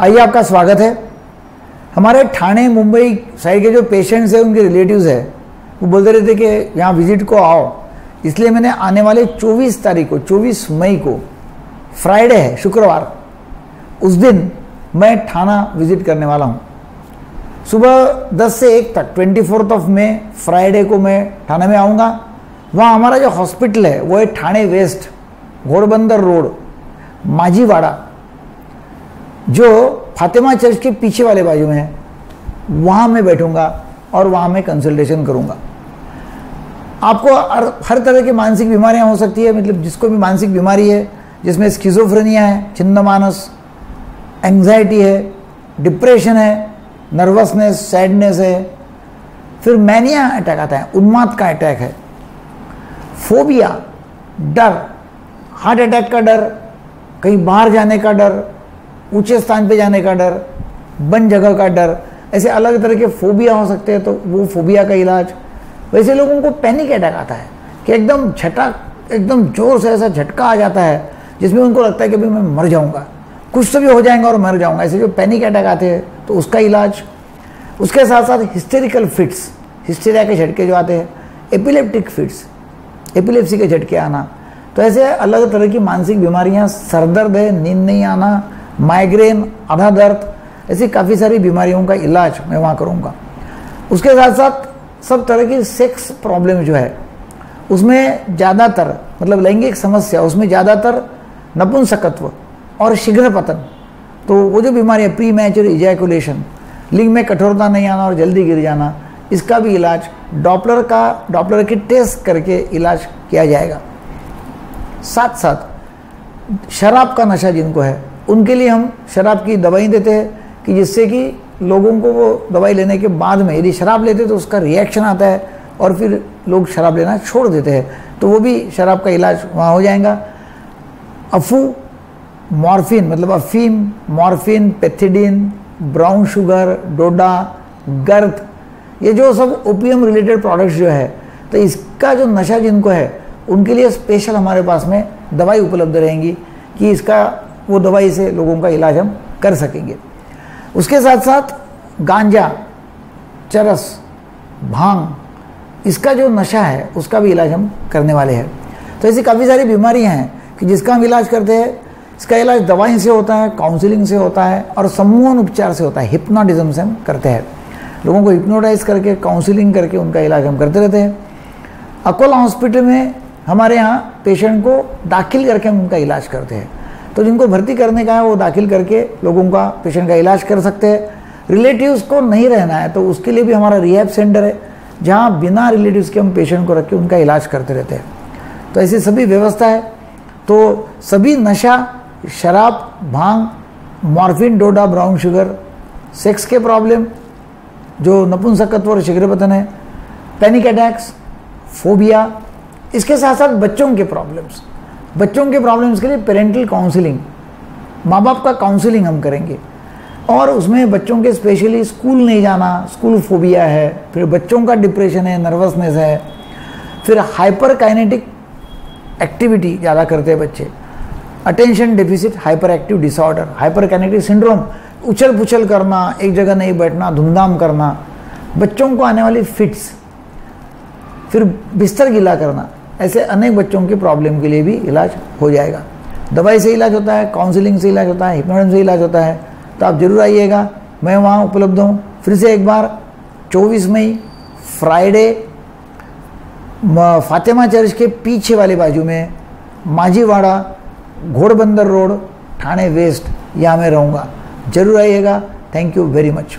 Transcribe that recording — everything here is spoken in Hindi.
आइए आपका स्वागत है। हमारे ठाणे, मुंबई साइड के जो पेशेंट्स हैं, उनके रिलेटिव्स है, वो बोलते रहते कि यहाँ विज़िट को आओ। इसलिए मैंने आने वाले 24 तारीख को 24 मई को फ्राइडे है, शुक्रवार, उस दिन मैं थाना विज़िट करने वाला हूँ। सुबह 10 से 1 तक twenty fourth of May Friday को मैं थाने में आऊँगा। वहाँ हमारा जो हॉस्पिटल है, वो है ठाणे वेस्ट घोड़बंदर रोड, माझीवाड़ा। जो फातिमा चर्च के पीछे वाले बाजू में है, वहाँ मैं बैठूँगा और वहाँ मैं कंसल्टेशन करूँगा। आपको हर तरह की मानसिक बीमारियाँ हो सकती है मतलब जिसको भी मानसिक बीमारी है, जिसमें स्किजोफ्रेनिया है छिन्न मानस एंग्जाइटी है डिप्रेशन है नर्वसनेस सैडनेस है, फिर मैनिया अटैक आता है, उन्माद का अटैक है। फोबिया डर हार्ट अटैक का डर, कहीं बाहर जाने का डर ऊँचे स्थान पे जाने का डर, बन जगह का डर, ऐसे अलग तरह के फोबिया हो सकते हैं तो वो फोबिया का इलाज। वैसे लोगों को पैनिक अटैक आता है, कि एकदम झटा एकदम ज़ोर से ऐसा झटका आ जाता है, जिसमें उनको लगता है कि भाई मैं मर जाऊँगा। कुछ तो भी हो जाएगा और मर जाऊँगा। ऐसे जो पैनिक अटैक आते हैं तो उसका इलाज। उसके साथ साथ हिस्टेरिकल फिट्स हिस्टेरिया के झटके जो आते हैं एपिलेप्टिक फिट्स एपिलेप्सी के झटके आना। तो ऐसे अलग तरह की मानसिक बीमारियाँ सरदर्द है, नींद नहीं आना माइग्रेन आधा दर्द, ऐसी काफ़ी सारी बीमारियों का इलाज मैं वहाँ करूँगा। उसके साथ साथ सब तरह की सेक्स प्रॉब्लम जो है, उसमें ज़्यादातर मतलब लैंगिक समस्या, उसमें ज़्यादातर नपुंसकत्व और शीघ्र पतन तो वो जो बीमारी है प्री मैचर इजैकुलेशन लिंग में कठोरता नहीं आना और जल्दी गिर जाना, इसका भी इलाज डॉपलर का, डॉपलर की टेस्ट करके इलाज किया जाएगा। साथ साथ शराब का नशा जिनको है उनके लिए हम शराब की दवाई देते हैं कि जिससे कि लोगों को वो दवाई लेने के बाद में यदि शराब लेते तो उसका रिएक्शन आता है और फिर लोग शराब लेना छोड़ देते हैं। तो वो भी शराब का इलाज वहाँ हो जाएगा। अफू, मॉर्फिन मतलब अफीम, मॉर्फिन, पेथिडिन, ब्राउन शुगर, डोडा, गर्द, ये जो सब ओपीएम रिलेटेड प्रोडक्ट्स जो है तो इसका जो नशा जिनको है, उनके लिए स्पेशल हमारे पास में दवाई उपलब्ध रहेंगी कि इसका वो दवाई से लोगों का इलाज हम कर सकेंगे। उसके साथ साथ गांजा, चरस, भाँग, इसका जो नशा है, उसका भी इलाज हम करने वाले हैं। तो ऐसी काफ़ी सारी बीमारियाँ हैं कि जिसका हम इलाज करते हैं, इसका इलाज दवाई से होता है काउंसलिंग से होता है और सम्मोहन उपचार से होता है। हिप्नोटिज्म से हम करते हैं। लोगों को हिप्नोटाइज करके काउंसलिंग करके उनका इलाज हम करते रहते हैं। अकोला हॉस्पिटल में हमारे यहाँ पेशेंट को दाखिल करके हम उनका इलाज करते हैं। तो जिनको भर्ती करने का है, वो दाखिल करके लोगों का पेशेंट का इलाज कर सकते हैं। रिलेटिव्स को नहीं रहना है तो उसके लिए भी हमारा रिहैब सेंटर है, जहाँ बिना रिलेटिव्स के हम पेशेंट को रख के उनका इलाज करते रहते हैं। तो ऐसी सभी व्यवस्था है। तो सभी नशा, शराब, भाँग, मॉर्फिन, डोडा, ब्राउन शुगर, सेक्स के प्रॉब्लम, जो नपुंसकत्व और शीघ्रपतन है, पैनिक अटैक्स, फोबिया, इसके साथ साथ बच्चों के प्रॉब्लम्स। बच्चों के प्रॉब्लम्स के लिए पेरेंटल काउंसलिंग माँ बाप का काउंसलिंग हम करेंगे। और उसमें बच्चों के स्पेशली स्कूल नहीं जाना स्कूल फोबिया है, फिर बच्चों का डिप्रेशन है नर्वसनेस है, फिर हाइपर काइनेटिक एक्टिविटी ज़्यादा करते हैं बच्चे। Attention deficit hyperactive disorder hyperkinetic syndrome उछल पुछल करना, एक जगह नहीं बैठना, धूमधाम करना, बच्चों को आने वाली फिट्स फिर बिस्तर गीला करना। ऐसे अनेक बच्चों की प्रॉब्लम के लिए भी इलाज हो जाएगा। दवाई से इलाज होता है काउंसलिंग से इलाज होता है हिप्नोटिज्म से इलाज होता है। तो आप ज़रूर आइएगा, मैं वहाँ उपलब्ध हूँ। फिर से एक बार 24 मई फ्राइडे फातिमा चर्च के पीछे वाले बाजू में, माझीवाड़ा, घोड़बंदर रोड ठाणे वेस्ट, यहाँ मैं रहूँगा। ज़रूर आइएगा थैंक यू वेरी मच